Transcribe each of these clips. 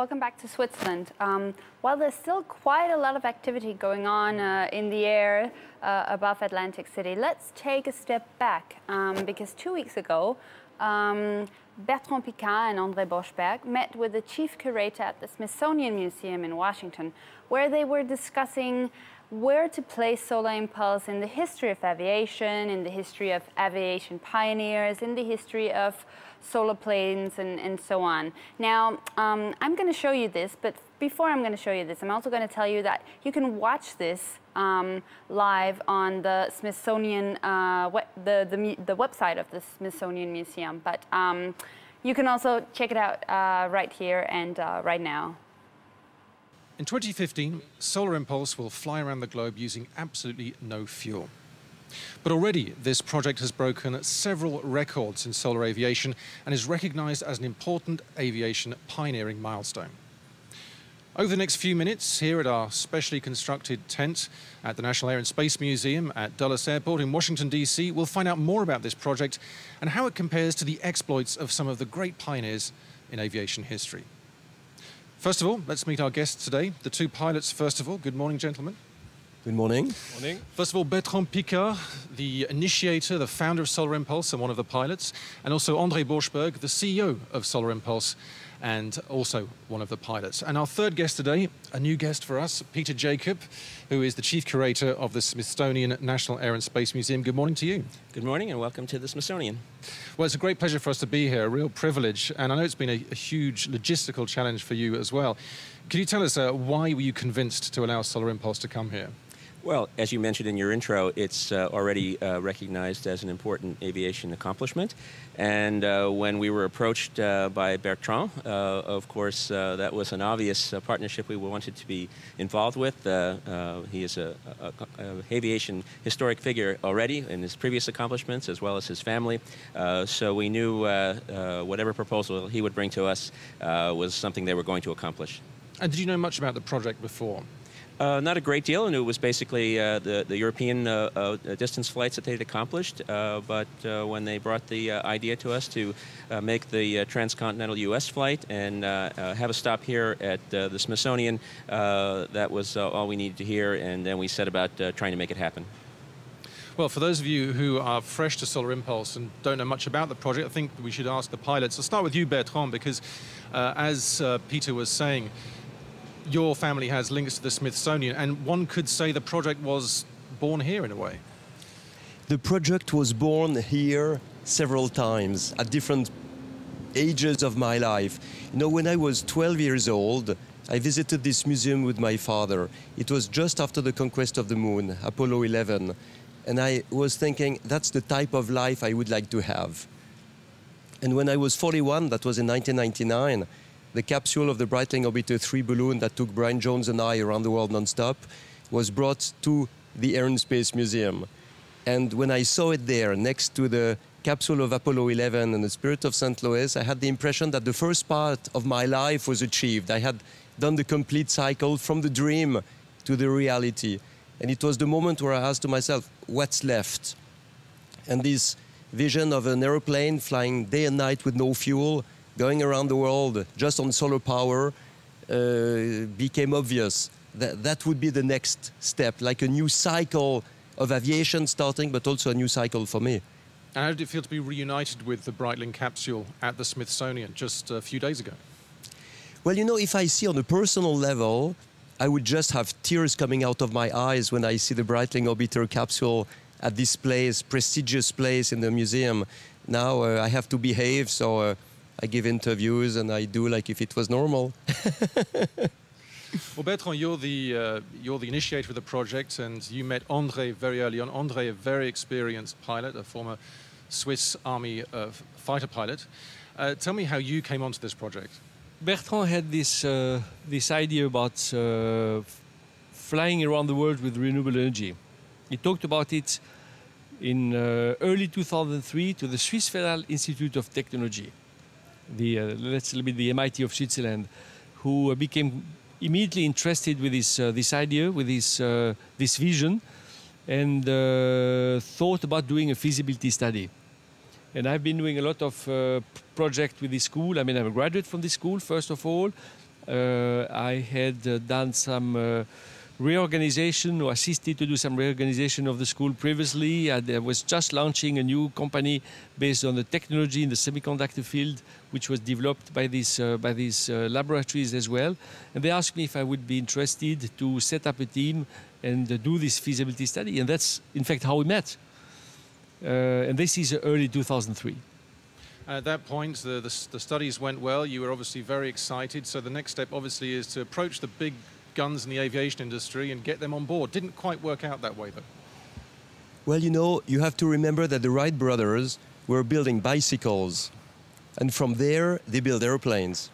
welcome back to Switzerland. Um, while there's still quite a lot of activity going on uh, in the air uh, above Atlantic City, let's take a step back um, because two weeks ago, um, Bertrand Piccard and André Borschberg met with the chief curator at the Smithsonian Museum in Washington, where they were discussing where to place Solar Impulse in the history of aviation, in the history of aviation pioneers, in the history of solar planes and, and so on. Now, um, I'm going to show you this, but before I'm going to show you this, I'm also going to tell you that you can watch this um, live on the Smithsonian, uh, the, the, the, website of the Smithsonian Museum. But um, you can also check it out uh, right here and uh, right now. In 2015, Solar Impulse will fly around the globe using absolutely no fuel. But already, this project has broken several records in solar aviation and is recognized as an important aviation pioneering milestone. Over the next few minutes, here at our specially constructed tent at the National Air and Space Museum at Dulles Airport in Washington, D.C., we'll find out more about this project and how it compares to the exploits of some of the great pioneers in aviation history. First of all, let's meet our guests today. The two pilots, first of all. Good morning, gentlemen. Good morning. Morning. First of all, Bertrand Piccard, the initiator, the founder of Solar Impulse and one of the pilots, and also André Borschberg, the CEO of Solar Impulse and also one of the pilots. And our third guest today, a new guest for us, Peter Jakab, who is the chief curator of the Smithsonian National Air and Space Museum. Good morning to you. Good morning and welcome to the Smithsonian. Well, it's a great pleasure for us to be here, a real privilege. And I know it's been a, a huge logistical challenge for you as well. Can you tell us uh, why were you convinced to allow Solar Impulse to come here? Well, as you mentioned in your intro, it's uh, already uh, recognized as an important aviation accomplishment. And uh, when we were approached uh, by Bertrand, uh, of course, uh, that was an obvious partnership we wanted to be involved with. he is a, a, a, aviation historic figure already in his previous accomplishments, as well as his family. so we knew whatever proposal he would bring to us was something they were going to accomplish. And did you know much about the project before? Uh, not a great deal, and it was basically uh, the, the European uh, uh distance flights that they'd accomplished. Uh, but uh, when they brought the idea to us to make the transcontinental U.S. flight and have a stop here at the Smithsonian, that was all we needed to hear, and then we set about trying to make it happen. Well, for those of you who are fresh to Solar Impulse and don't know much about the project, I think we should ask the pilots. I'll start with you, Bertrand, because as Peter was saying, your family has links to the Smithsonian, and one could say the project was born here in a way. The project was born here several times at different ages of my life. You know, when I was 12 years old, I visited this museum with my father. It was just after the conquest of the moon, Apollo 11. And I was thinking, that's the type of life I would like to have. And when I was 41, that was in 1999, the capsule of the Breitling Orbiter 3 balloon that took Brian Jones and I around the world nonstop was brought to the Air and Space Museum. And when I saw it there next to the capsule of Apollo 11 and the Spirit of St. Louis, I had the impression that the first part of my life was achieved. I had done the complete cycle from the dream to the reality. And it was the moment where I asked to myself, what's left? And this vision of an aeroplane flying day and night with no fuel going around the world just on solar power uh, became obvious. That, that would be the next step, like a new cycle of aviation starting, but also a new cycle for me. And how did it feel to be reunited with the Breitling capsule at the Smithsonian just a few days ago? Well, you know, if I see on a personal level, I would just have tears coming out of my eyes when I see the Breitling Orbiter capsule at this place, prestigious place in the museum. Now uh, I have to behave, so uh, I give interviews and I do like if it was normal. well, Bertrand, you're the uh, you're the initiator of the project, and you met André very early on. André, a very experienced pilot, a former Swiss Army uh, fighter pilot. Uh, tell me how you came onto this project. Bertrand had this uh, this idea about uh, flying around the world with renewable energy. He talked about it in uh, early 2003 to the Swiss Federal Institute of Technology the uh, let's be the MIT of Switzerland, who uh, became immediately interested with this uh, this idea, with this this vision, and thought about doing a feasibility study. And I've been doing a lot of uh, projects with this school. I mean, I'm a graduate from this school, first of all. Uh, I had uh, done some reorganization or assisted to do some reorganization of the school previously. I was just launching a new company based on the technology in the semiconductor field, which was developed by these, uh, by these uh, laboratories as well. And they asked me if I would be interested to set up a team and uh, do this feasibility study. And that's, in fact, how we met. and this is early 2003. At that point, the, the, the, studies went well. You were obviously very excited. So the next step, obviously, is to approach the big guns in the aviation industry and get them on board. Didn't quite work out that way, though. Well, you know, you have to remember that the Wright brothers were building bicycles, and from there, they built airplanes.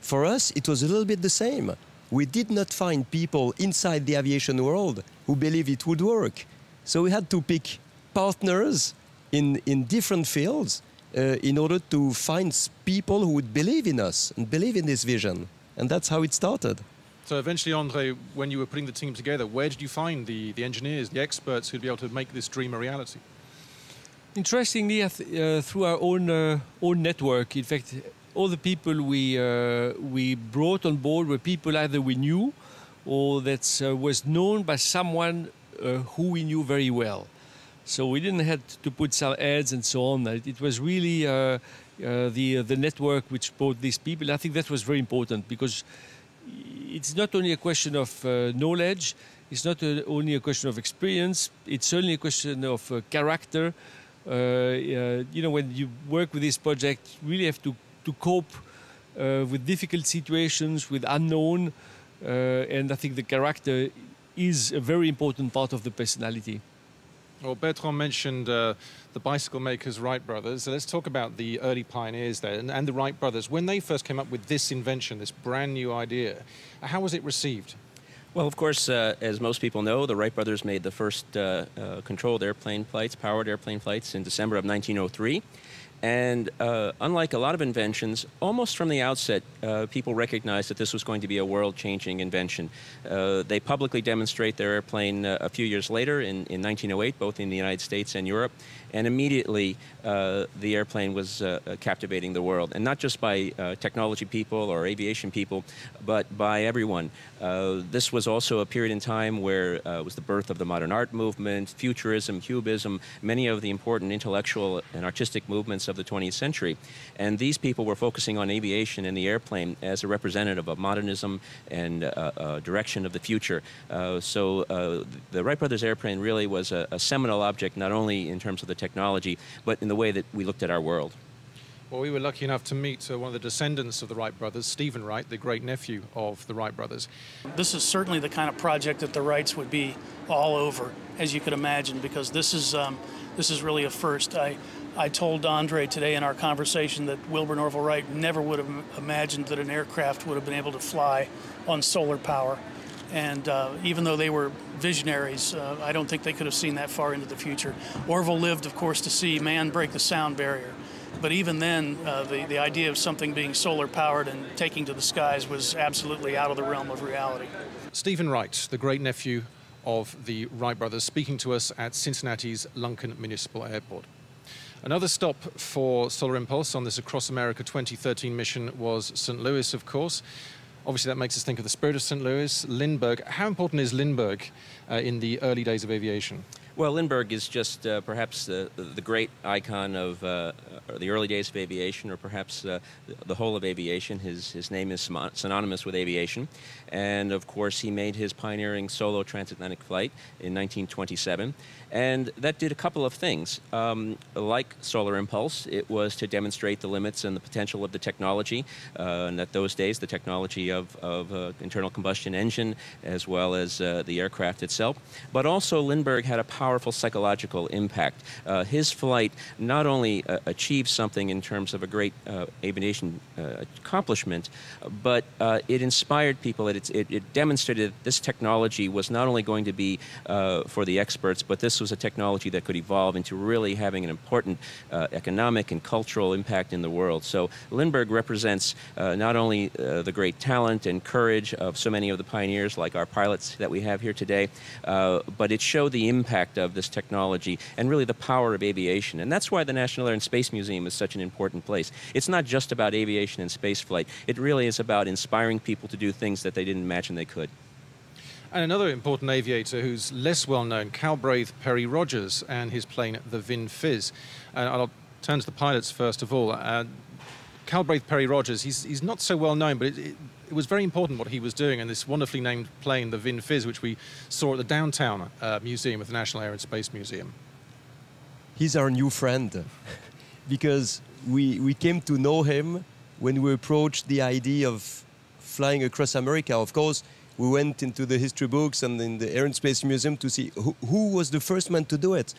For us, it was a little bit the same. We did not find people inside the aviation world who believed it would work. So we had to pick partners in, in different fields uh, in order to find people who would believe in us and believe in this vision. And that's how it started. So eventually, Andre, when you were putting the team together, where did you find the, the engineers, the experts who'd be able to make this dream a reality? Interestingly, uh, through our own uh, own network. In fact, all the people we uh, we brought on board were people either we knew or that uh, was known by someone uh, who we knew very well. So we didn't have to put some ads and so on. It was really uh, the the network which brought these people. I think that was very important because it's not only a question of uh, knowledge, it's not a, only a question of experience, it's certainly a question of uh, character. Uh, uh you know, when you work with this project, you really have to, to cope uh, with difficult situations, with unknown, uh, and I think the character is a very important part of the personality. Well, Bertrand mentioned uh, the bicycle makers Wright brothers. So let's talk about the early pioneers there and, and, the Wright brothers. When they first came up with this invention, this brand new idea, how was it received? Well, of course, uh, as most people know, the Wright brothers made the first uh, uh controlled airplane flights, powered airplane flights, in December of 1903. And uh, unlike a lot of inventions, almost from the outset, uh, people recognized that this was going to be a world-changing invention. Uh, they publicly demonstrate their airplane uh, a few years later in, in 1908, both in the United States and Europe, and immediately uh, the airplane was uh, captivating the world, and not just by technology people or aviation people, but by everyone. this was also a period in time where it was the birth of the modern art movement, futurism, cubism, many of the important intellectual and artistic movements of the 20th century. And these people were focusing on aviation and the airplane as a representative of modernism and uh, uh, direction of the future. Uh, so uh, the Wright brothers airplane really was a, a seminal object, not only in terms of the technology, but in the way that we looked at our world. Well, we were lucky enough to meet uh, one of the descendants of the Wright brothers, Stephen Wright, the great nephew of the Wright brothers. This is certainly the kind of project that the Wrights would be all over, as you could imagine, because this is um, this is really a first. I I told Andre today in our conversation that Wilbur nor Orville Wright never would have imagined that an aircraft would have been able to fly on solar power. And uh, even though they were visionaries, uh, I don't think they could have seen that far into the future. Orville lived, of course, to see man break the sound barrier. But even then, uh, the, the idea of something being solar powered and taking to the skies was absolutely out of the realm of reality. Stephen Wright, the great nephew of the Wright brothers, speaking to us at Cincinnati's Lunken Municipal Airport. Another stop for Solar Impulse on this Across America 2013 mission was St. Louis, of course. Obviously, that makes us think of the spirit of St. Louis, Lindbergh. How important is Lindbergh uh, in the early days of aviation? Well, Lindbergh is just uh, perhaps the, the great icon of uh, the early days of aviation, or perhaps uh, the whole of aviation. His, his name is synonymous with aviation. And of course, he made his pioneering solo transatlantic flight in 1927. And that did a couple of things. Um, like Solar Impulse, it was to demonstrate the limits and the potential of the technology. Uh, and at those days, the technology of, of uh, internal combustion engine, as well as uh, the aircraft itself. But also, Lindbergh had a powerful psychological impact. Uh, his flight not only uh, achieved something in terms of a great uh, aviation accomplishment, but it inspired people. It, it, it, demonstrated that this technology was not only going to be uh, for the experts, but this was a technology that could evolve into really having an important uh, economic and cultural impact in the world. So Lindbergh represents uh, not only uh, the great talent and courage of so many of the pioneers, like our pilots that we have here today, but it showed the impact of this technology and really the power of aviation. And that's why the National Air and Space Museum is such an important place. It's not just about aviation and space flight. It really is about inspiring people to do things that they didn't imagine they could. And another important aviator who's less well known, Calbraith Perry Rodgers, and his plane, the Vin Fiz. And I'll turn to the pilots first of all. Uh, Calbraith Perry Rodgers, he's, he's not so well known, but it, it, it, was very important what he was doing in this wonderfully named plane, the Vin Fiz, which we saw at the downtown uh, museum of the National Air and Space Museum. He's our new friend because we, we came to know him when we approached the idea of flying across America. Of course, we went into the history books and in the Air and Space Museum to see who, who was the first man to do it.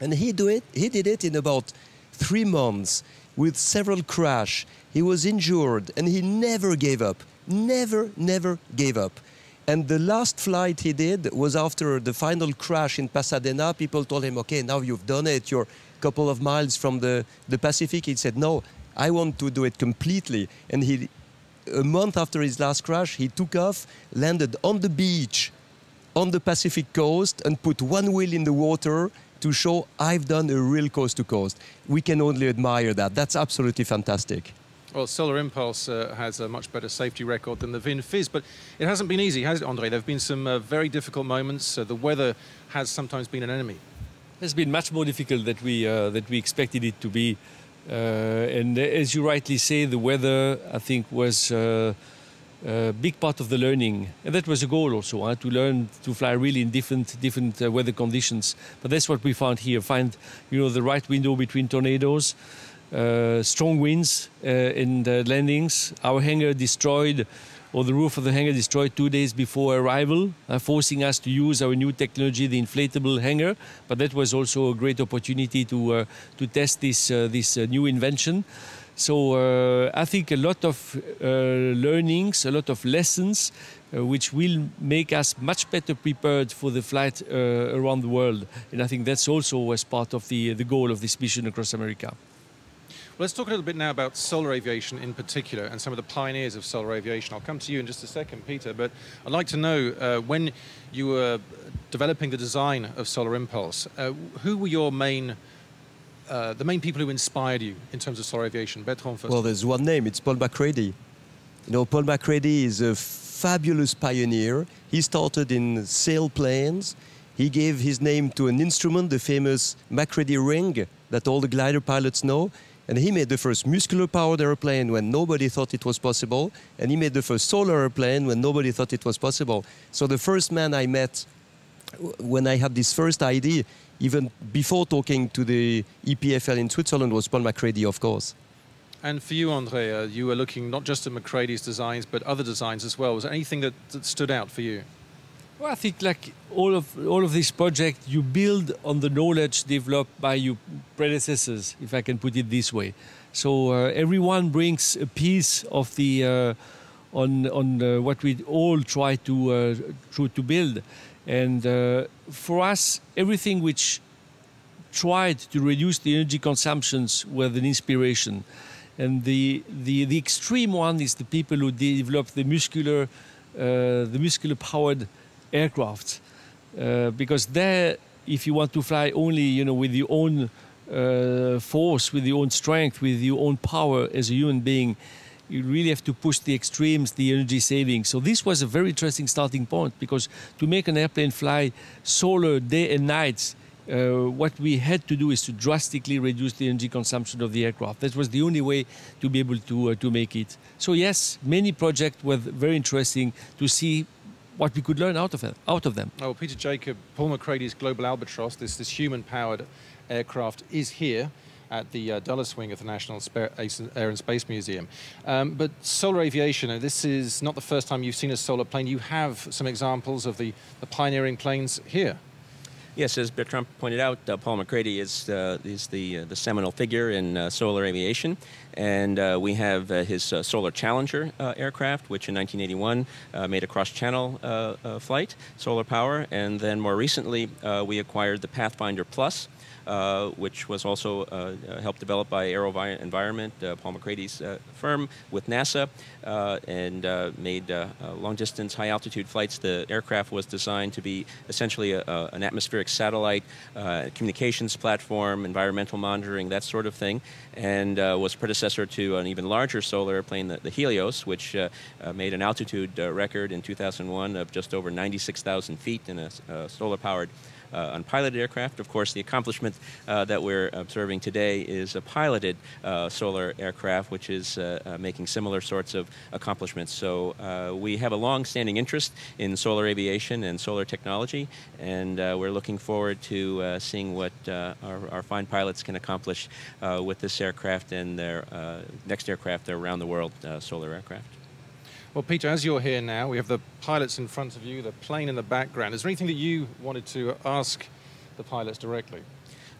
And he, do it, he did it in about three months with several crash. He was injured and he never gave up. Never, never gave up. And the last flight he did was after the final crash in Pasadena. People told him, okay, now you've done it. You're a couple of miles from the, the Pacific. He said, no, I want to do it completely. And he, a month after his last crash, he took off, landed on the beach on the Pacific coast, and put one wheel in the water to show I've done a real coast to coast. We can only admire that. That's absolutely fantastic. Well, Solar Impulse uh, has a much better safety record than the Vin Fiz, but it hasn't been easy, has it, Andre? There have been some uh, very difficult moments. Uh, the weather has sometimes been an enemy. It's been much more difficult than we, uh, that we expected it to be. Uh, and as you rightly say, the weather, I think, was uh, a big part of the learning. And that was a goal also, huh, to learn to fly really in different, different uh, weather conditions. But that's what we found here, find you know, the right window between tornadoes, uh, strong winds uh, in the landings. Our hangar destroyed or the roof of the hangar destroyed two days before arrival, uh, forcing us to use our new technology, the inflatable hangar. But that was also a great opportunity to uh, to test this uh, this uh, new invention. So uh, I think a lot of uh, learnings, a lot of lessons, which will make us much better prepared for the flight around the world. And I think that's also as part of the the goal of this mission across America. Let's talk a little bit now about solar aviation in particular and some of the pioneers of solar aviation. I'll come to you in just a second, Peter, but I'd like to know uh, when you were developing the design of Solar Impulse, uh, who were your main uh, the main people who inspired you in terms of solar aviation? Bertrand first. Well, there's one name. It's Paul MacCready. You know, Paul MacCready is a fabulous pioneer. He started in sailplanes. He gave his name to an instrument, the famous MacCready ring that all the glider pilots know. And he made the first muscular powered airplane when nobody thought it was possible. And he made the first solar airplane when nobody thought it was possible. So the first man I met when I had this first idea, even before talking to the EPFL in Switzerland, was Paul MacCready, of course. And for you, Andrea, uh, you were looking not just at MacCready's designs, but other designs as well. Was there anything that, that stood out for you? Well, I think like all of all of this project, you build on the knowledge developed by your predecessors, if I can put it this way. So uh, everyone brings a piece of the uh, on on uh, what we all try to uh, to build, and uh, for us, everything which tried to reduce the energy consumptions was an inspiration, and the the the extreme one is the people who developed the muscular uh, the muscular powered aircraft uh, because there if you want to fly only you know with your own uh, force with your own strength with your own power as a human being you really have to push the extremes the energy saving so this was a very interesting starting point because to make an airplane fly solar day and night uh, what we had to do is to drastically reduce the energy consumption of the aircraft. That was the only way to be able to uh, to make it. So yes, many projects were very interesting to see what we could learn out of it, out of them. Oh, Peter Jakab, Paul MacCready's Gossamer Albatross, this, this human-powered aircraft, is here at the uh, Dulles wing of the National Air and Space Museum. Um, but solar aviation, this is not the first time you've seen a solar plane. You have some examples of the, the pioneering planes here. Yes, as Bertrand pointed out, uh, Paul MacCready is, uh, is the, uh, the seminal figure in uh, solar aviation. And uh, we have uh, his Solar Challenger aircraft, which in 1981 made a cross-channel flight, solar power. And then more recently, we acquired the Pathfinder Plus, which was also uh, uh, helped develop by Aero AeroVironment, Paul MacCready's firm, with NASA, and made long-distance, high-altitude flights. The aircraft was designed to be essentially a, an atmospheric satellite uh, communications platform, environmental monitoring, that sort of thing, and uh, was predecessor to an even larger solar airplane, the, the Helios, which uh, uh, made an altitude record in 2001 of just over 96,000 feet in a solar-powered uh, unpiloted aircraft. Of course, the accomplishment uh, that we're observing today is a piloted uh, solar aircraft, which is uh, uh, making similar sorts of accomplishments. So uh, we have a long-standing interest in solar aviation and solar technology, and we're looking forward to seeing what our, our, fine pilots can accomplish with this aircraft and their next aircraft, their around the world solar aircraft. Well, Peter, as you're here now, we have the pilots in front of you, the plane in the background. Is there anything that you wanted to ask the pilots directly?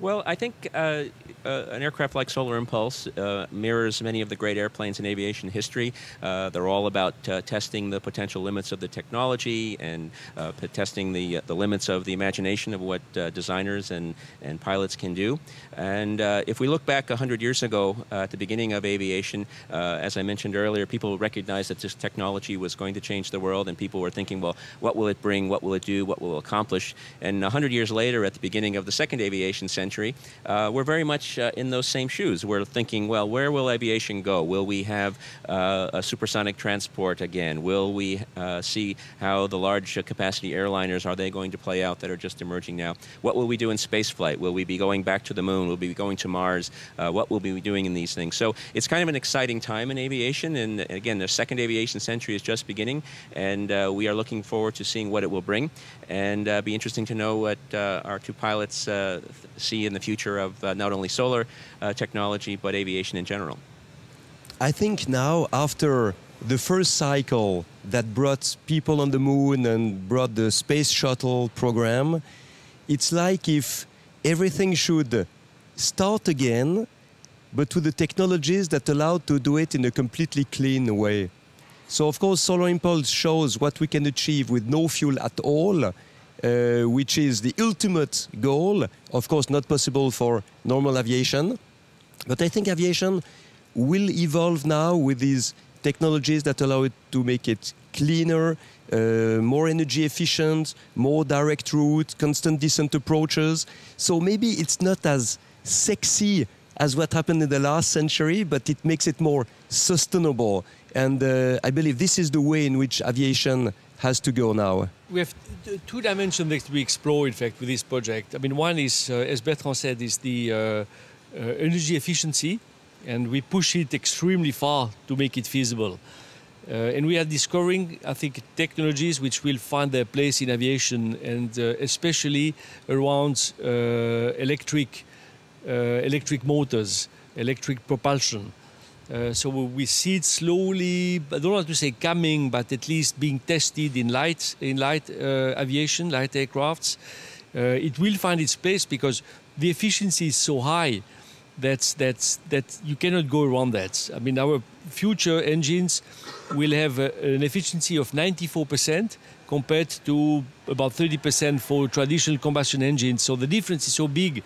Well, I think uh, uh, an aircraft like Solar Impulse uh, mirrors many of the great airplanes in aviation history. Uh, they're all about uh, testing the potential limits of the technology and uh, testing the the limits of the imagination of what designers and and pilots can do. And if we look back 100 years ago at the beginning of aviation, as I mentioned earlier, people recognized that this technology was going to change the world, and people were thinking, well, what will it bring? What will it do? What will it accomplish? And 100 years later, at the beginning of the second aviation century, century, uh, we're very much uh, in those same shoes. We're thinking, well, where will aviation go? Will we have uh, a supersonic transport again? Will we uh, see how the large capacity airliners are they going to play out that are just emerging now? What will we do in spaceflight? Will we be going back to the moon? Will we be going to Mars? Uh, what will we be doing in these things? So it's kind of an exciting time in aviation, and again, the second aviation century is just beginning, and uh, we are looking forward to seeing what it will bring, and be interesting to know what our two pilots see in the future of uh, not only solar uh, technology but aviation in general? I think now, after the first cycle that brought people on the moon and brought the space shuttle program, it's like if everything should start again, but with the technologies that allow to do it in a completely clean way. So, of course, Solar Impulse shows what we can achieve with no fuel at all uh, which is the ultimate goal. Of course, not possible for normal aviation. But I think aviation will evolve now with these technologies that allow it to make it cleaner, uh, more energy efficient, more direct route, constant descent approaches. So maybe it's not as sexy as what happened in the last century, but it makes it more sustainable. And uh, I believe this is the way in which aviation has to go now? We have two dimensions that we explore, in fact, with this project. I mean, one is, uh, as Bertrand said, is the uh, uh, energy efficiency, and we push it extremely far to make it feasible. Uh, and we are discovering, I think, technologies which will find their place in aviation, and uh, especially around uh, electric, electric motors, electric propulsion. Uh, so we see it slowly, I don't want to say coming, but at least being tested in light, in light uh, aviation, light aircrafts. Uh, it will find its place because the efficiency is so high that's, that's, that you cannot go around that. I mean, our future engines will have a, an efficiency of 94% compared to about 30% for traditional combustion engines. So the difference is so big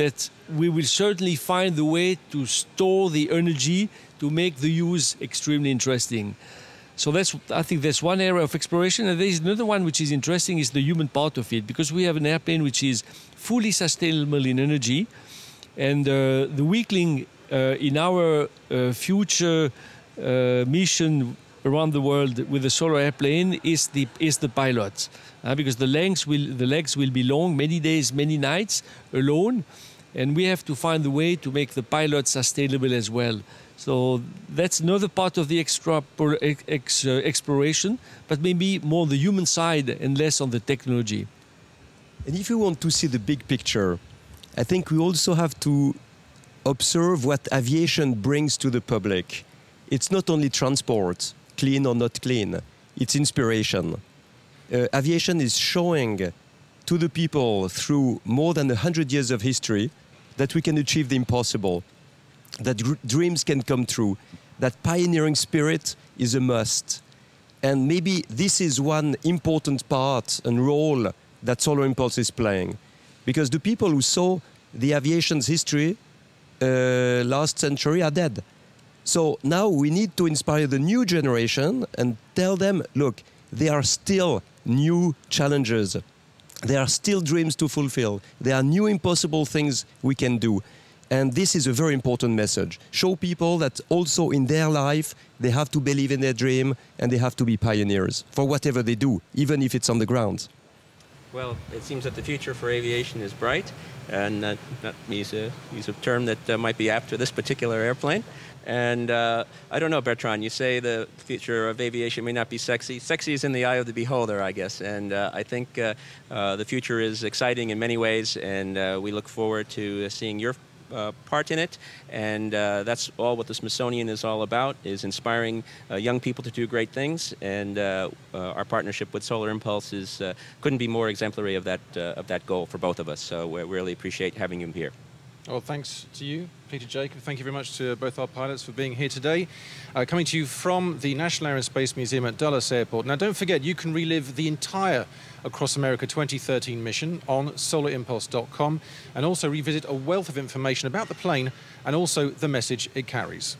that we will certainly find the way to store the energy to make the use extremely interesting. So that's, I think that's one area of exploration. And there is another one which is interesting is the human part of it, because we have an airplane which is fully sustainable in energy. And uh, the weakling uh, in our uh, future uh, mission around the world with the solar airplane is the, is the pilot. Uh, because the legs, will, the legs will be long, many days, many nights alone and we have to find a way to make the pilot sustainable as well. So that's another part of the extra ex, uh, exploration, but maybe more on the human side and less on the technology. And if you want to see the big picture, I think we also have to observe what aviation brings to the public. It's not only transport, clean or not clean, it's inspiration. Uh, aviation is showing to the people through more than 100 years of history that we can achieve the impossible, that dreams can come true, that pioneering spirit is a must. And maybe this is one important part and role that Solar Impulse is playing. Because the people who saw the aviation's history uh, last century are dead. So now we need to inspire the new generation and tell them, look, there are still new challenges there are still dreams to fulfill. There are new impossible things we can do. And this is a very important message. Show people that also in their life, they have to believe in their dream and they have to be pioneers for whatever they do, even if it's on the ground. Well, it seems that the future for aviation is bright, and uh, not use a, a term that uh, might be apt to this particular airplane. And uh, I don't know, Bertrand, you say the future of aviation may not be sexy. Sexy is in the eye of the beholder, I guess. And uh, I think uh, uh, the future is exciting in many ways, and we look forward to seeing your uh, part in it, and uh, that's all what the Smithsonian is all about: is inspiring uh, young people to do great things. And uh, uh, our partnership with Solar Impulse is uh, couldn't be more exemplary of that of that goal for both of us. So we really appreciate having you here. Well, thanks to you, Peter Jakab. Thank you very much to both our pilots for being here today. Uh, coming to you from the National Air and Space Museum at Dulles Airport. Now, don't forget, you can relive the entire Across America 2013 mission on solarimpulse.com and also revisit a wealth of information about the plane and also the message it carries.